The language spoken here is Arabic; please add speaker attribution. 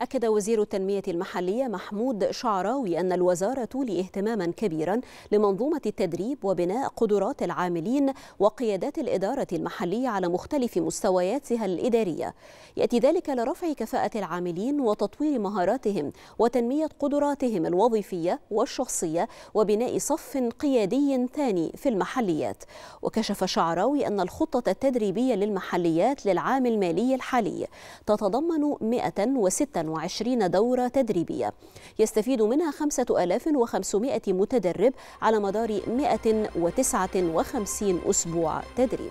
Speaker 1: أكد وزير التنمية المحلية محمود شعراوي أن الوزارة تولي اهتماما كبيرا لمنظومة التدريب وبناء قدرات العاملين وقيادات الإدارة المحلية على مختلف مستوياتها الإدارية. يأتي ذلك لرفع كفاءة العاملين وتطوير مهاراتهم وتنمية قدراتهم الوظيفية والشخصية وبناء صف قيادي ثاني في المحليات. وكشف شعراوي أن الخطة التدريبية للمحليات للعام المالي الحالي تتضمن 126 دورة تدريبية. يستفيد منها 5500 متدرب على مدار 159 أسبوع تدريب.